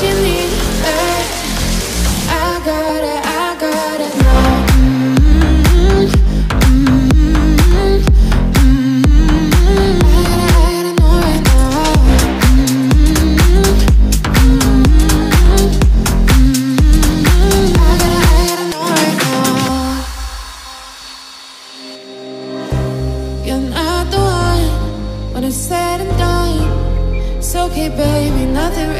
nothing really lasts forever.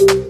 you